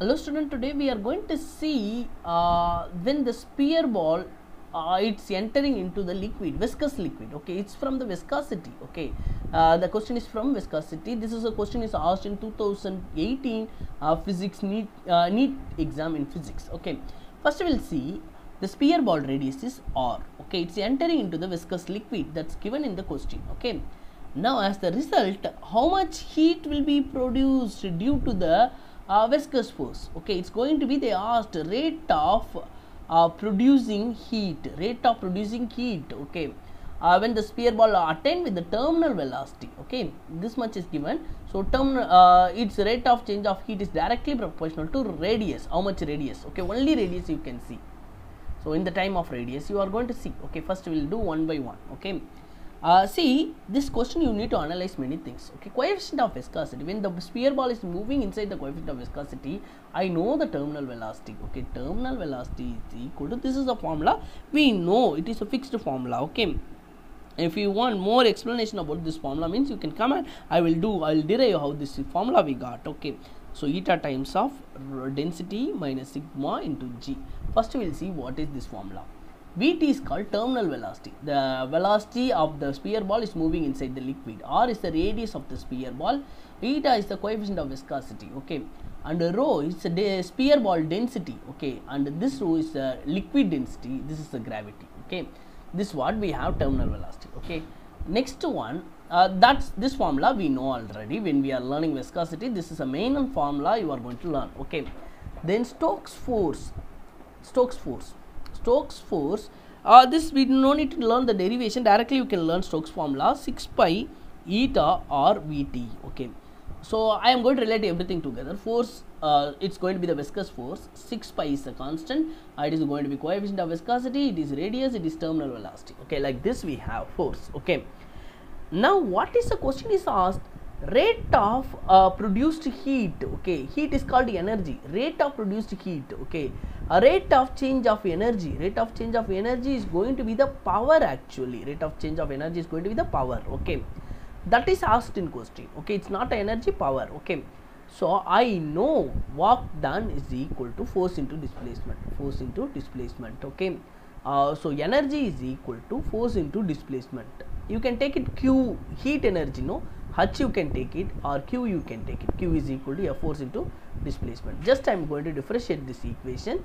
Hello student, today we are going to see uh, when the spear ball uh, it's entering into the liquid, viscous liquid. Okay, it's from the viscosity. Okay, uh, the question is from viscosity. This is a question is asked in 2018 uh, physics NEET uh, NEET exam in physics. Okay, first we'll see the spear ball radius is r. Okay, it's entering into the viscous liquid that's given in the question. Okay, now as the result, how much heat will be produced due to the uh, viscous force. Okay it's going to be they asked rate of uh, producing heat. Rate of producing heat okay. Uh, when the spear ball attain with the terminal velocity okay. This much is given. So term uh, its rate of change of heat is directly proportional to radius. How much radius? Okay only radius you can see. So in the time of radius you are going to see. Okay first we will do one by one okay uh, see this question you need to analyze many things okay? Coefficient of viscosity. When the spear ball is moving inside the coefficient of viscosity i know the terminal velocity okay? Terminal velocity is equal to this is a formula. We know it is a fixed formula okay? If you want more explanation about this formula means you can come and i will do i will derive how this formula we got okay? So eta times of density minus sigma into g. First we will see what is this formula Vt is called terminal velocity. The velocity of the sphere ball is moving inside the liquid. R is the radius of the sphere ball. Eta is the coefficient of viscosity. Okay, and rho is the sphere ball density. Okay, and this rho is the liquid density. This is the gravity. Okay, this what we have terminal velocity. Okay, next one. Uh, that's this formula we know already when we are learning viscosity. This is a main formula you are going to learn. Okay, then Stokes force. Stokes force. Stokes force. Uh, this we no need to learn the derivation. Directly you can learn Stokes formula. 6 pi eta or Vt okay. So I am going to relate everything together. Force uh, it's going to be the viscous force. 6 pi is the constant. Uh, it is going to be coefficient of viscosity. It is radius. It is terminal velocity. Okay like this we have force. Okay. Now what is the question is asked? Rate of uh, produced heat. Okay. Heat is called energy. Rate of produced heat. Okay a rate of change of energy rate of change of energy is going to be the power actually. Rate of change of energy is going to be the power okay? That is asked in question okay? It's not energy power okay? So i know work done is equal to force into displacement force into displacement okay? Uh, so energy is equal to force into displacement. You can take it q heat energy no h you can take it or q you can take it. Q is equal to a force into displacement. Just i am going to differentiate this equation.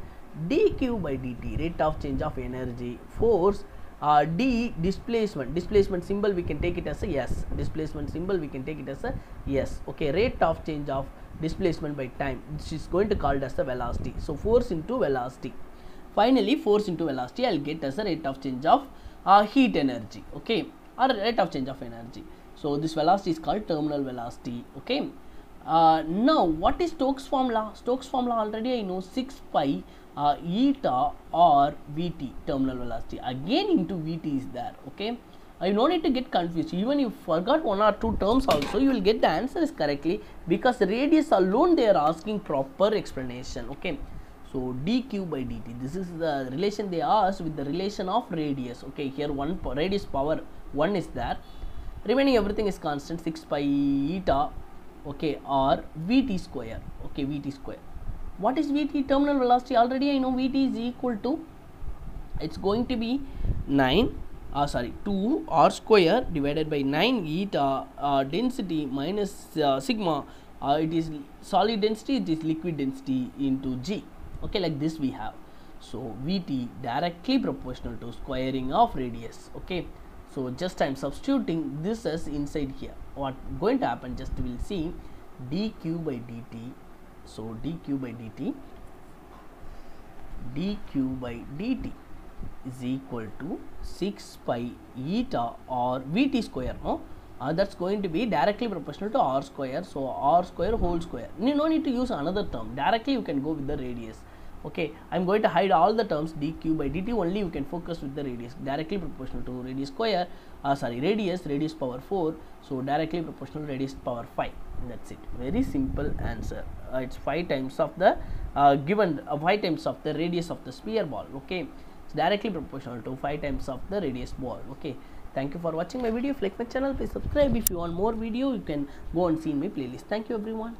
dq by dt rate of change of energy force uh, d displacement. Displacement symbol we can take it as a yes. Displacement symbol we can take it as a yes. Okay rate of change of displacement by time. Which is going to called as the velocity. So force into velocity. Finally force into velocity i'll get as a rate of change of uh, heat energy. Okay or rate of change of energy so this velocity is called terminal velocity okay? Uh, now what is Stokes formula? Stokes formula already I know 6 pi uh, eta or Vt terminal velocity. Again into Vt is there okay? I no need to get confused. Even if you forgot one or two terms also you will get the answers correctly because radius alone they are asking proper explanation okay? So dq by dt. This is the relation they asked with the relation of radius okay? Here one radius power 1 is there remaining everything is constant 6 pi eta okay or vt square okay vt square. What is vt? Terminal velocity already i know vt is equal to it's going to be 9 uh, sorry 2 r square divided by 9 eta uh, density minus uh, sigma uh, it is solid density it is liquid density into g okay like this we have. So vt directly proportional to squaring of radius okay so just I am substituting this as inside here. What going to happen just we will see dq by dt. So dq by dt dq by dt is equal to 6 pi eta or vt square. No? Uh, that's going to be directly proportional to r square. So r square whole square. You no need to use another term. Directly you can go with the radius okay i'm going to hide all the terms dq by dt only you can focus with the radius directly proportional to radius square uh, sorry radius radius power 4 so directly proportional radius power 5 that's it. Very simple answer. Uh, it's 5 times of the uh, given uh, 5 times of the radius of the sphere ball okay? It's directly proportional to 5 times of the radius ball okay? Thank you for watching my video. If you like my channel please subscribe. If you want more video you can go and see in my playlist. Thank you everyone